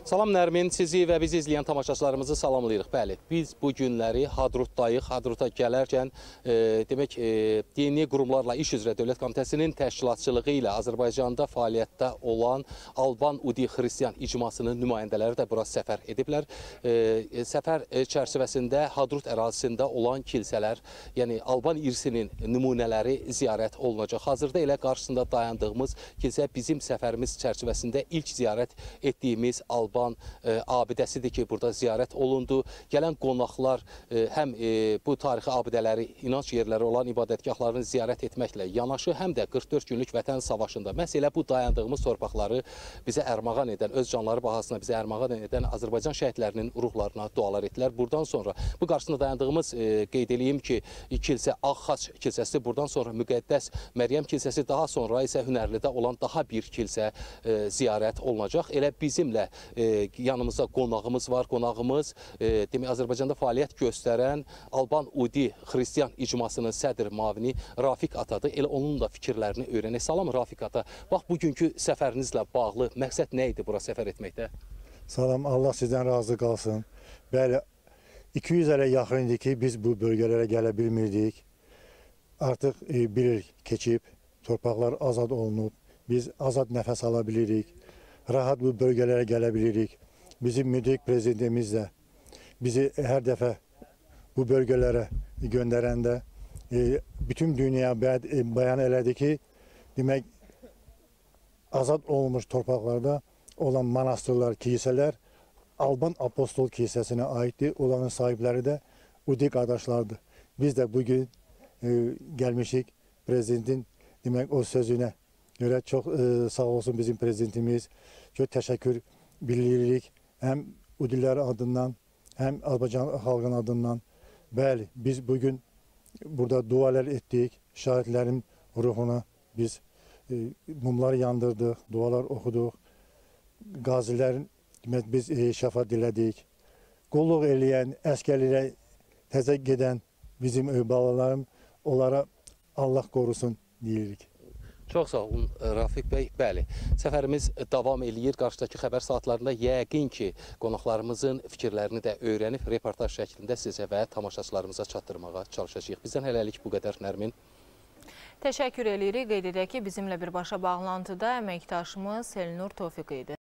Salam Nərmin, sizi və bizi izləyən tamaşaçılarımızı salamlayırıq. Bəli, biz bu günləri Hadrutdayıq. Hadruta gələrkən e, demək e, dini qurumlarla iş üzrə Dövlət Komitəsinin təşkilatçılığı ilə Azərbaycanda fəaliyyətdə olan Alban Udi Xristian icmasının nümayəndələri də bura səfər ediblər. E, səfər e, çərçivəsində Hadrut ərazisində olan kilsələr, yəni Alban irsinin nümunələri ziyarət olunacaq. Hazırda elə qarşısında dayandığımız kilsə bizim səfərimiz çərçivəsində ilk ziyarət etdiyimiz Alban e, abidəsidir ki, burada ziyarət olundu. Gələn qonaqlar e, həm e, bu tarixi abidələri, inanc yerləri olan ibadətgahlarını ziyarət etməklə yanaşı, həm də 44 günlük vətən savaşında məhz elə bu dayandığımız torpaqları bizə ərmağan edən, öz canları bahasına bizə ərmağan edən Azərbaycan şəhidlərinin ruhlarına dualar etdilər. Buradan sonra bu qarşısında dayandığımız qeyd eləyim ki, kilsə Ağxaç kilsəsi, buradan sonra müqəddəs Məryəm kilsəsi, daha sonra isə Hünərlidə olan daha bir kilsə ziyarət olunacaq. Elə bizimlə yanımızda qonağımız var. Qonağımız e, demək Azərbaycanda fəaliyyət göstərən Alban Udi Xristian icmasının sədr mavini Rafiq atadır. Elə onun da fikirlərini öyrənək. Salam Rafiq ata. Bax bugünkü səfərinizlə bağlı məqsəd nə idi bura səfər etməkdə? Salam, Allah sizdən razı qalsın. Bəli, 200 ilə yaxın idi ki, biz bu bölgələrə gələ bilmirdik. Artıq e, bir il keçib, torpaqlar azad olunub, biz azad nəfəs ala bilirik, rahat bu bölgələrə gələ bilirik. Bizim müdrik prezidentimiz də bizi hər dəfə bu bölgələrə göndərəndə e, bütün dünya bəd, e, bəyan elədi ki, demək azad olunmuş torpaqlarda olan manastırlar, kilsələr Alban Apostol kilsəsinə aiddir. Onların sahibləri də Udi qardaşlardır. Biz də bugün e, gəlmişik prezidentin demək o sözünə görə çox e, sağ olsun bizim prezidentimiz. Çox təşəkkür bildiririk həm Udilər adından, həm Azərbaycan xalqının adından. Bəli, biz bugün burada dualar etdik. Şəhidlərin ruhuna biz e, mumlar yandırdıq, dualar oxuduq. Qazilərin demək biz e, şəfa dilədik. Qulluq eləyən, əskərlərə təzə gedən bizim e, balalarım onlara Allah qorusun deyirik. Çox sağ olun Rafiq bəy. Bəli, səfərimiz davam eləyir. Qarşıdakı xəbər saatlarında yəqin ki, qonaqlarımızın fikirlərini də öyrənib reportaj şəklində sizə və tamaşaçılarımıza çatdırmağa çalışacağıq. Bizdən hələlik bu qədər Nərmin. Təşəkkür edirik. Qeyd edək ki, bizimlə birbaşa bağlantıda əməkdaşımız Elnur Tofiq idi.